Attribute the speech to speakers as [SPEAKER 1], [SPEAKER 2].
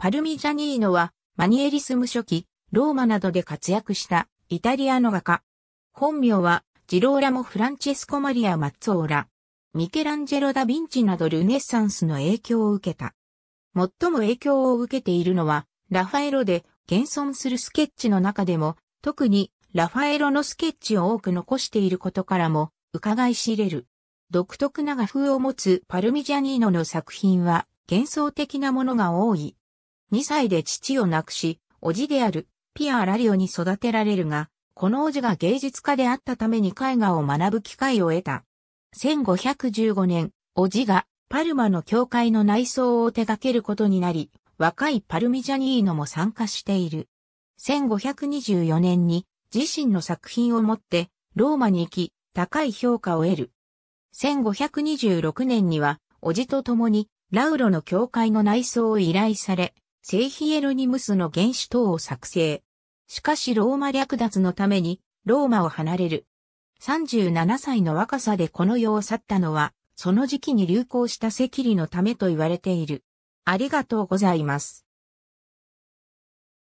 [SPEAKER 1] パルミジャニーノはマニエリスム初期、ローマなどで活躍したイタリアの画家。本名はジローラモ・フランチェスコ・マリア・マッツォーラ。ミケランジェロ・ダ・ヴィンチなどルネッサンスの影響を受けた。最も影響を受けているのは、ラファエロで現存するスケッチの中でも、特にラファエロのスケッチを多く残していることからも、伺い知れる。独特な画風を持つパルミジャニーノの作品は幻想的なものが多い。2歳で父を亡くし、叔父であるピア・ラリオに育てられるが、この叔父が芸術家であったために絵画を学ぶ機会を得た。1515年、叔父がパルマの教会の内装を手掛けることになり、若いパルミジャニーノも参加している。1524年に自身の作品を持ってローマに行き高い評価を得る。1526年には、叔父と共にラウロの教会の内装を依頼され、セイヒエロニムスの原始等を作成。しかしローマ略奪のためにローマを離れる。37歳の若さでこの世を去ったのは、その時期に流行した赤痢のためと言われている。ありがとうございます。